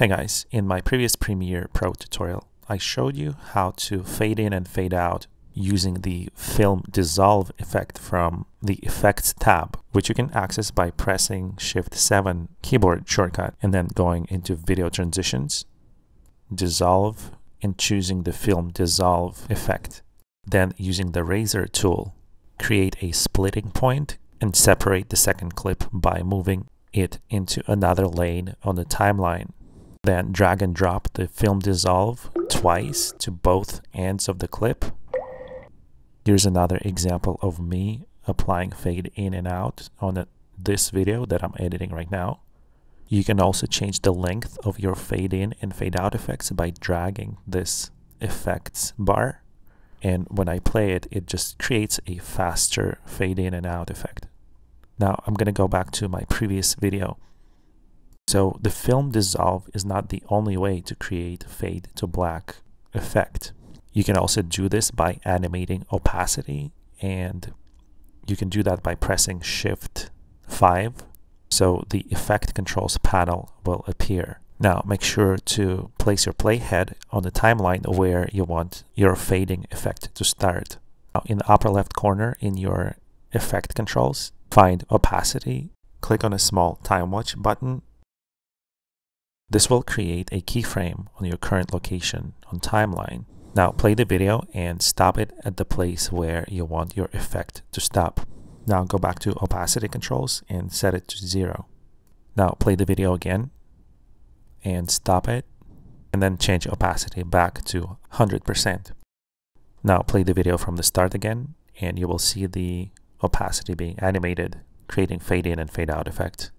Hey guys, in my previous Premiere Pro tutorial, I showed you how to fade in and fade out using the film dissolve effect from the effects tab, which you can access by pressing Shift 7 keyboard shortcut and then going into video transitions, dissolve, and choosing the film dissolve effect. Then using the razor tool, create a splitting point and separate the second clip by moving it into another lane on the timeline. Then drag and drop the film dissolve twice to both ends of the clip. Here's another example of me applying fade in and out on this video that I'm editing right now. You can also change the length of your fade in and fade out effects by dragging this effects bar. And when I play it, it just creates a faster fade in and out effect. Now I'm going to go back to my previous video so the film dissolve is not the only way to create fade to black effect. You can also do this by animating opacity and you can do that by pressing shift 5 so the effect controls panel will appear. Now make sure to place your playhead on the timeline where you want your fading effect to start. Now in the upper left corner in your effect controls, find opacity, click on a small time watch button this will create a keyframe on your current location on timeline. Now play the video and stop it at the place where you want your effect to stop. Now go back to opacity controls and set it to zero. Now play the video again and stop it and then change opacity back to 100%. Now play the video from the start again and you will see the opacity being animated, creating fade in and fade out effect.